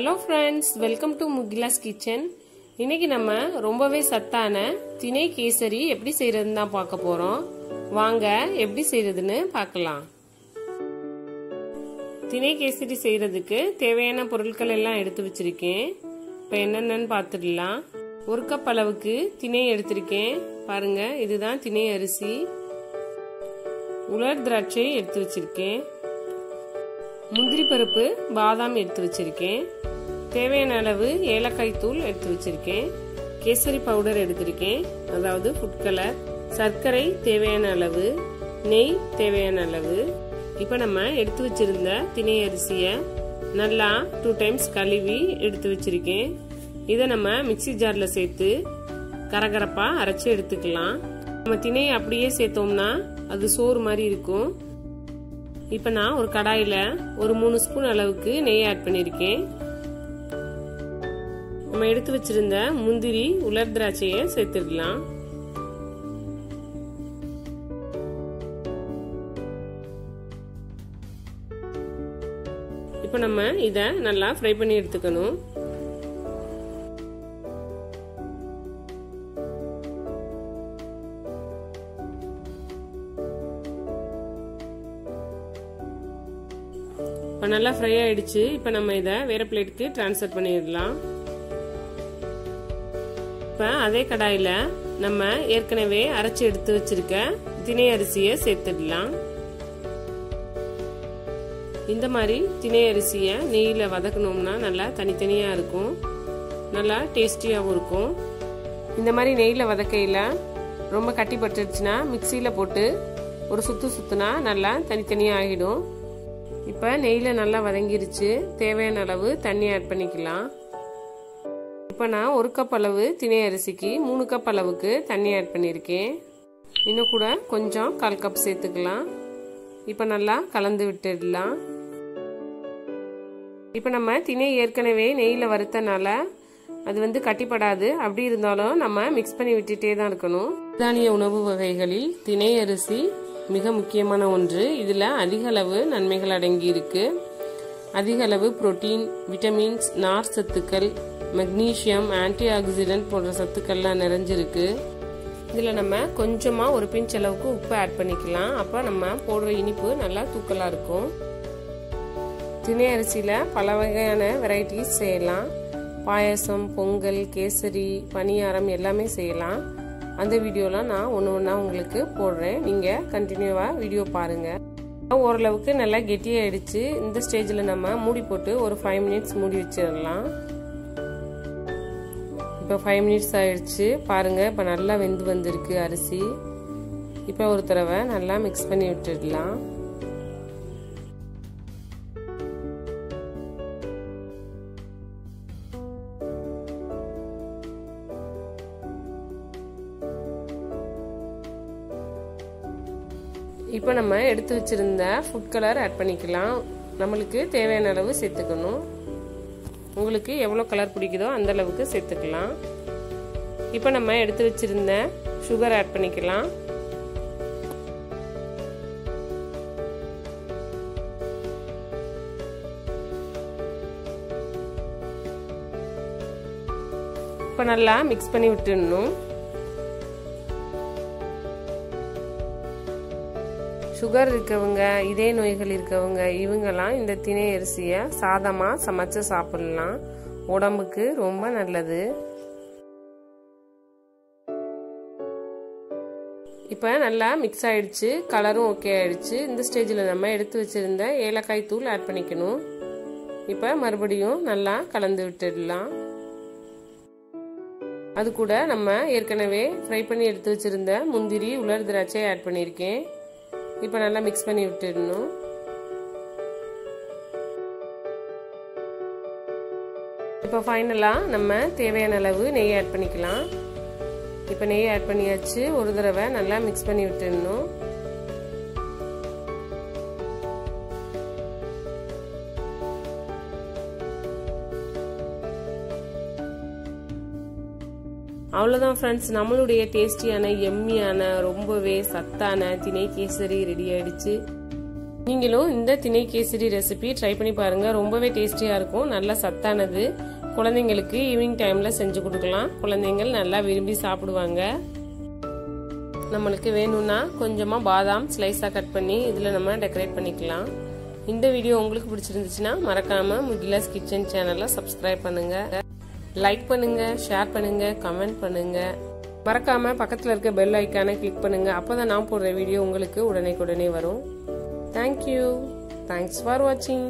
Hello friends welcome to Mukila's kitchen இன்னைக்கு நம்ம ரொம்பவே சத்தான திணை கேசரி எப்படி செய்யறதுன்னு தான் பார்க்க போறோம். வாங்க எப்படி செய்யறதுன்னு பார்க்கலாம். திணை கேசரி செய்யறதுக்கு தேவையான பொருட்கள் எல்லாம் எடுத்து வச்சிருக்கேன். இப்போ என்னென்னு பார்த்துடலாம். ஒரு கப் அளவுக்கு திணை எடுத்திருக்கேன். பாருங்க இதுதான் திணை அரிசி. உலர் திராட்சை எடுத்து வச்சிருக்கேன். முந்திரி பருப்பு பாதாம் எடுத்து வச்சிருக்கேன். தேவையான அளவு ஏலக்காய் தூள் எடுத்து வச்சிருக்கேன். கேசரி பவுடர் எடுத்திருக்கேன். அதாவது ஃபுட் கலர் சர்க்கரை தேவையான அளவு. நெய் தேவையான அளவு. இப்போ நம்ம எடுத்து வச்சிருந்த திணை அரிசியை நல்லா டூ டைம்ஸ் கழுவி எடுத்து வச்சிருக்கேன். இதை நம்ம மிக்சி ஜாரில் சேர்த்து கரகரப்பாக அரைச்சி எடுத்துக்கலாம். நம்ம திணையை அப்படியே சேர்த்தோம்னா அது சோறு மாதிரி இருக்கும். இப்போ நான் ஒரு கடாயில் ஒரு மூணு ஸ்பூன் அளவுக்கு நெய் ஆட் பண்ணியிருக்கேன் நம்ம எடுத்து வச்சிருந்த முந்திரி உலர் திராட்சையை சேர்த்துடலாம் இப்போ நம்ம இதை நல்லா ஃப்ரை பண்ணி எடுத்துக்கணும். இப்போ நல்லா ஃப்ரை ஆயிடுச்சு. இப்போ நம்ம இதை வேற பிளேட்டுக்கு டிரான்ஸ்ஃபர் பண்ணிடலாம். இப்போ அதே கடாயில் நம்ம ஏற்கனவே அரைச்சி எடுத்து வச்சிருக்க திணை அரிசியை சேர்த்துடலாம். இந்த மாதிரி திணை அரிசியை நெய்யில் வதக்கணும்னா நல்லா தனித்தனியாக இருக்கும். நல்லா டேஸ்டியாகவும் இருக்கும். இந்த மாதிரி நெய்யில் வதக்கையில் ரொம்ப கட்டி பட்டுடுச்சுன்னா மிக்சியில் போட்டு ஒரு சுத்து சுத்துனா நல்லா தனித்தனியாக ஆகிடும். இப்போ நெய்யில் நல்லா வதங்கிருச்சு. தேவையான அளவு தண்ணி ஆட் பண்ணிக்கலாம். இப்போ நான் ஒரு கப் அளவு திணை அரிசிக்கு மூணு கப் அளவுக்கு தண்ணி ஆட் பண்ணியிருக்கேன். இன்னும் கூட கொஞ்சம் கால் கப் சேர்த்துக்கலாம். இப்போ நல்லா கலந்து விட்டுடலாம். இப்போ நம்ம திணை ஏற்கனவே நெய்யில் வறுத்தனால அது வந்து கட்டிப்படாது. அப்படி இருந்தாலும் நம்ம மிக்ஸ் பண்ணி விட்டுட்டே தான் இருக்கணும். தானிய உணவு வகைகளில் திணை அரிசி மிக முக்கியமான ஒன்று. இதில் அதிக அளவு நன்மைகள் அடங்கி இருக்கு அதிக அளவு புரோட்டீன் விட்டமின்ஸ் நார் சத்துக்கள் மெக்னீஷியம் ஆன்டி ஆக்சிடென்ட் போன்ற சத்துக்கள்லாம் நிறைஞ்சிருக்கு. இதில் நம்ம கொஞ்சமாக ஒரு பிஞ்ச் அளவுக்கு உப்பு ஆட் பண்ணிக்கலாம். அப்போ நம்ம போடுற இனிப்பு நல்லா தூக்கலாக இருக்கும். திணை அரிசியில் பல வகையான வெரைட்டிஸ் செய்யலாம். பாயசம் பொங்கல் கேசரி பணியாரம் எல்லாமே செய்யலாம். அந்த வீடியோலாம் நான் ஒன்று ஒன்றா உங்களுக்கு போடுறேன். நீங்கள் கண்டினியூவாக வீடியோ பாருங்கள் ஓரளவுக்கு நல்லா கெட்டியாகிடுச்சு இந்த ஸ்டேஜில் நம்ம மூடி போட்டு ஒரு ஃபைவ் மினிட்ஸ் மூடி வச்சிடலாம். இப்போ ஃபைவ் மினிட்ஸ் ஆயிடுச்சு. பாருங்கள் இப்போ நல்லா வெந்து வந்திருக்கு அரிசி. இப்போ ஒரு தடவை நல்லா மிக்ஸ் பண்ணி விட்டுடலாம். இப்போ நம்ம எடுத்து வச்சிருந்த ஃபுட் கலர் ஆட் பண்ணிக்கலாம். நம்மளுக்கு தேவையான அளவு சேர்த்துக்கணும். உங்களுக்கு எவ்வளோ கலர் பிடிக்குதோ அந்த அளவுக்கு சேர்த்துக்கலாம். இப்போ நம்ம எடுத்து வச்சிருந்த சுகர் ஆட் பண்ணிக்கலாம். இப்போ நல்லா மிக்ஸ் பண்ணி விட்டுடணும். சுகர் இருக்கவங்க இதே நோய்கள் இருக்கவங்க இவங்கெல்லாம் இந்த திணை அரிசியை சாதமாக சமைச்சு சாப்பிடலாம். உடம்புக்கு ரொம்ப நல்லது. இப்போ நல்லா மிக்ஸ் ஆயிடுச்சு கலரும் ஓகே ஆயிடுச்சு. இந்த ஸ்டேஜில் நம்ம எடுத்து வச்சிருந்த ஏலக்காய் தூள் ஆட் பண்ணிக்கணும். இப்போ மறுபடியும் நல்லா கலந்து விட்டுடலாம். அது கூட நம்ம ஏற்கனவே ஃப்ரை பண்ணி எடுத்து வச்சிருந்த முந்திரி உலர் திராட்சை ஆட் பண்ணியிருக்கேன். இப்போ நல்லா மிக்ஸ் பண்ணி விட்டுடணும். இப்போ ஃபைனலாக நம்ம தேவையான அளவு நெய் ஆட் பண்ணிக்கலாம். இப்போ நெய் ஆட் பண்ணியாச்சு. ஒரு தடவை நல்லா மிக்ஸ் பண்ணி விட்டுடணும். அவ்வளோதான் ஃப்ரெண்ட்ஸ் நம்மளுடைய டேஸ்டியான எம்மியான ரொம்பவே சத்தான திணை கேசரி ரெடி ஆயிடுச்சு. நீங்களும் இந்த திணை கேசரி ரெசிபி ட்ரை பண்ணி பாருங்க. ரொம்பவே டேஸ்டியாக இருக்கும். நல்லா சத்தானது. குழந்தைங்களுக்கு ஈவினிங் டைமில் செஞ்சு கொடுக்கலாம். குழந்தைங்கள் நல்லா விரும்பி சாப்பிடுவாங்க. நம்மளுக்கு வேணும்னா கொஞ்சமாக பாதாம் ஸ்லைஸாக கட் பண்ணி இதில் நம்ம டெக்கரேட் பண்ணிக்கலாம். இந்த வீடியோ உங்களுக்கு பிடிச்சிருந்துச்சுன்னா மறக்காமல் முகிலாஸ் கிச்சன் சேனலை சப்ஸ்கிரைப் பண்ணுங்கள் லைக் பண்ணுங்க ஷேர் பண்ணுங்க கமெண்ட் பண்ணுங்க. மறக்காம பக்கத்தில் இருக்க பெல் ஐக்கானை கிளிக் பண்ணுங்க. அப்பதான் நான் போடுற வீடியோ உங்களுக்கு உடனே உடனே வரும். தேங்க்யூ தேங்க்ஸ் ஃபார் வாட்சிங்